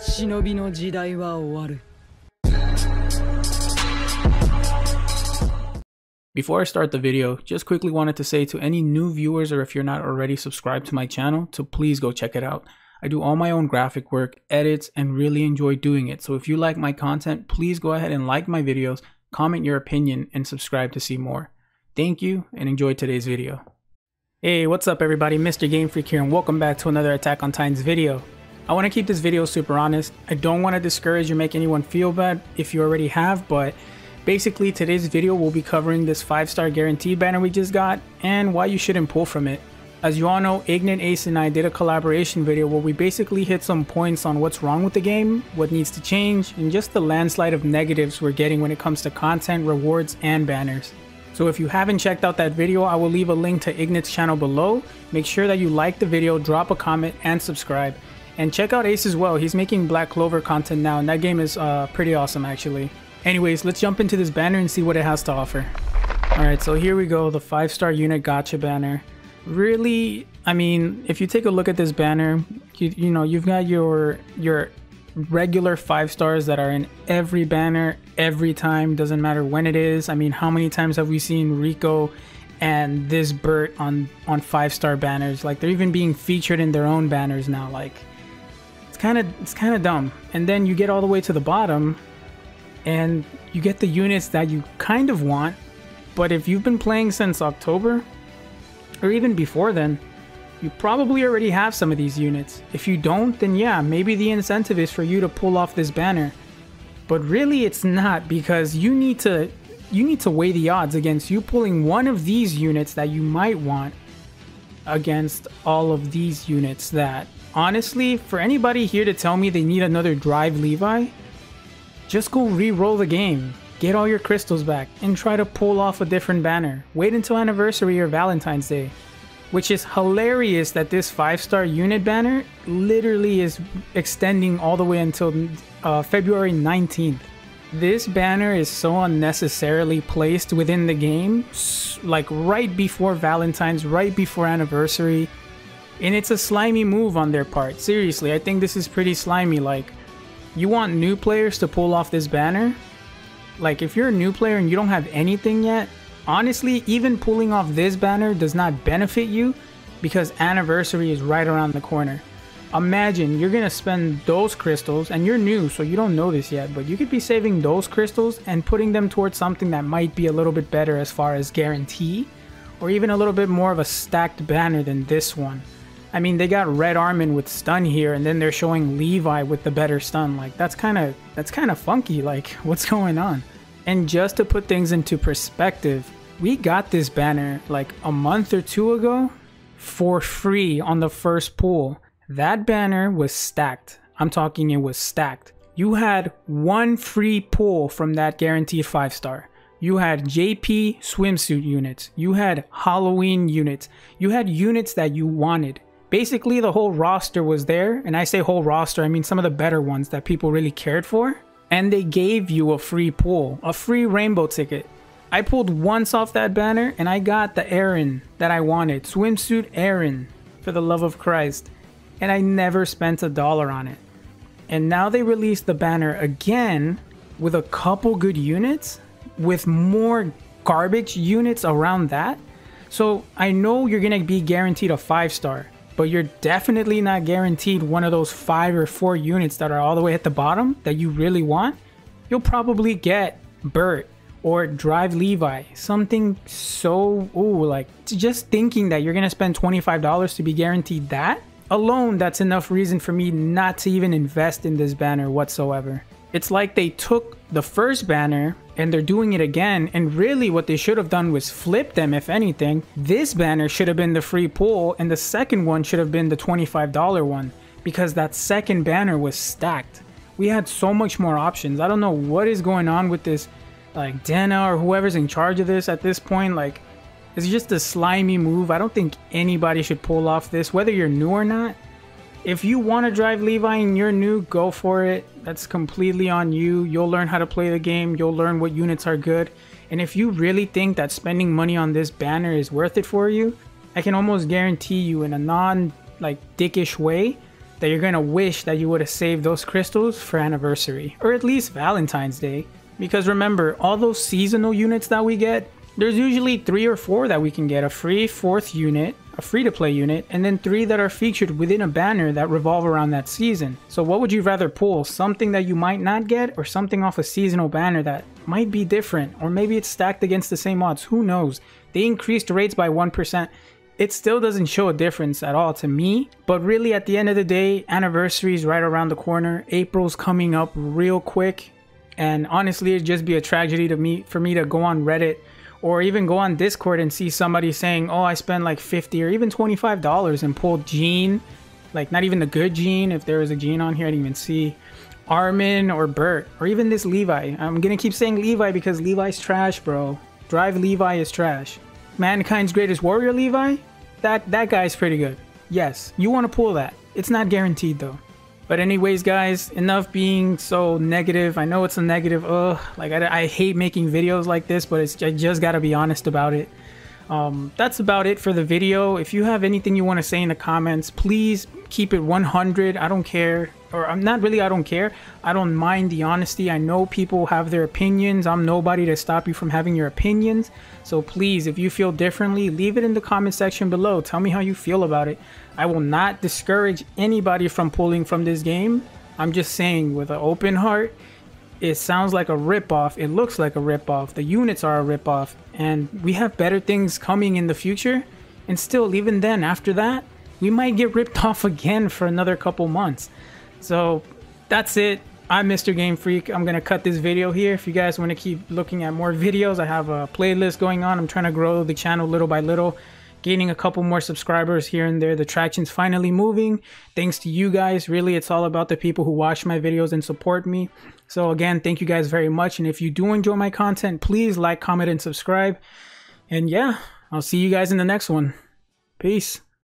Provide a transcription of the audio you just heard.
忍びの時代は終わる。Before I start the video, just quickly wanted to say to any new viewers or if you're not already subscribed to my channel, to please go check it out. I do all my own graphic work, edits, and really enjoy doing it. So if you like my content, please go ahead and like my videos, comment your opinion, and subscribe to see more. Thank you and enjoy today's video. Hey, what's up everybody? Mr. GamePhreak here and welcome back to another Attack on Titans video. I want to keep this video super honest. I don't want to discourage or make anyone feel bad if you already have, but basically today's video will be covering this 5-star guarantee banner we just got and why you shouldn't pull from it. As you all know, Ignant Ace and I did a collaboration video where we basically hit some points on what's wrong with the game, what needs to change, and just the landslide of negatives we're getting when it comes to content, rewards, and banners. So if you haven't checked out that video, I will leave a link to Ignant's channel below. Make sure that you like the video, drop a comment, and subscribe. And check out Ace as well. He's making Black Clover content now, and that game is uh, pretty awesome actually. Anyways, let's jump into this banner and see what it has to offer. Alright, so here we go, the 5-star unit gacha banner. Really, I mean, if you take a look at this banner, you, you know, you've got your your regular 5 stars that are in every banner, every time, doesn't matter when it is. I mean, how many times have we seen Rico and this Burt on, on 5-star banners? Like, they're even being featured in their own banners now, like kind of it's kind of dumb. And then you get all the way to the bottom and you get the units that you kind of want, but if you've been playing since October or even before then, you probably already have some of these units. If you don't, then yeah, maybe the incentive is for you to pull off this banner. But really it's not because you need to you need to weigh the odds against you pulling one of these units that you might want against all of these units that honestly, for anybody here to tell me they need another Drive Levi, just go re-roll the game, get all your crystals back, and try to pull off a different banner. Wait until Anniversary or Valentine's Day. Which is hilarious that this 5-star unit banner literally is extending all the way until uh, February 19th. This banner is so unnecessarily placed within the game, like right before Valentine's, right before Anniversary, and it's a slimy move on their part. Seriously, I think this is pretty slimy. Like, you want new players to pull off this banner? Like, if you're a new player and you don't have anything yet, honestly, even pulling off this banner does not benefit you because anniversary is right around the corner. Imagine you're gonna spend those crystals, and you're new, so you don't know this yet, but you could be saving those crystals and putting them towards something that might be a little bit better as far as guarantee, or even a little bit more of a stacked banner than this one. I mean, they got Red Armin with stun here, and then they're showing Levi with the better stun. Like that's kind of that's kind of funky. Like what's going on? And just to put things into perspective, we got this banner like a month or two ago for free on the first pull. That banner was stacked. I'm talking it was stacked. You had one free pull from that guaranteed five star. You had JP swimsuit units. You had Halloween units. You had units that you wanted basically the whole roster was there. And i say whole roster i mean some of the better ones that people really cared for. And they gave you a free pull a free rainbow ticket. I pulled once off that banner and i got the Eren that i wanted swimsuit Eren for the love of christ. And i never spent a dollar on it. And now they released the banner again with a couple good units with more garbage units around that. So i know you're gonna be guaranteed a five star but you're definitely not guaranteed one of those five or four units that are all the way at the bottom that you really want. You'll probably get Burt or Drive Levi, something so, ooh, like just thinking that you're gonna spend $25 to be guaranteed that alone, that's enough reason for me not to even invest in this banner whatsoever. It's like they took the first banner and they're doing it again. And really, what they should have done was flip them, if anything. This banner should have been the free pull, and the second one should have been the $25 one because that second banner was stacked. We had so much more options. I don't know what is going on with this, like DeNA or whoever's in charge of this at this point. Like, it's just a slimy move. I don't think anybody should pull off this, whether you're new or not. If you want to drive Levi and you're new, go for it. That's completely on you. You'll learn how to play the game. You'll learn what units are good. And if you really think that spending money on this banner is worth it for you, I can almost guarantee you in a non like dickish way that you're gonna wish that you would have saved those crystals for anniversary or at least Valentine's Day. Because remember, all those seasonal units that we get, there's usually three or four that we can get a free fourth unit, a free to play unit, and then three that are featured within a banner that revolve around that season. So, what would you rather pull? Something that you might not get, or something off a seasonal banner that might be different, or maybe it's stacked against the same odds? Who knows? They increased rates by 1% it still doesn't show a difference at all to me. But really, at the end of the day, anniversary is right around the corner. April's coming up real quick, and honestly, it'd just be a tragedy to me for me to go on Reddit or even go on Discord and see somebody saying, "Oh, I spent like fifty or even twenty-five dollars and pulled Jean, like not even the good Jean. If there was a Jean on here, I didn't even see." Armin or Bert or even this Levi. I'm gonna keep saying Levi because Levi's trash, bro. Drive Levi is trash. Mankind's greatest warrior Levi? that that guy's pretty good. Yes, you want to pull that. It's not guaranteed though. But anyways, guys, enough being so negative. I know it's a negative. Ugh, like I, I hate making videos like this, but it's I just gotta be honest about it. Um, that's about it for the video. If you have anything you want to say in the comments, please keep it 100. I don't care. Or I'm not really, I don't care. I don't mind the honesty. I know people have their opinions. I'm nobody to stop you from having your opinions. So please, if you feel differently, leave it in the comment section below. Tell me how you feel about it. I will not discourage anybody from pulling from this game. I'm just saying with an open heart it sounds like a ripoff. It looks like a ripoff. The units are a ripoff. And we have better things coming in the future. And still, even then, after that, we might get ripped off again for another couple months. So that's it. I'm Mr. GamePhreak. I'm going to cut this video here. If you guys want to keep looking at more videos, I have a playlist going on. I'm trying to grow the channel little by little gaining a couple more subscribers here and there. The traction's finally moving. Thanks to you guys. Really, it's all about the people who watch my videos and support me. So again, thank you guys very much. And if you do enjoy my content, please like, comment, and subscribe. And yeah, I'll see you guys in the next one. Peace.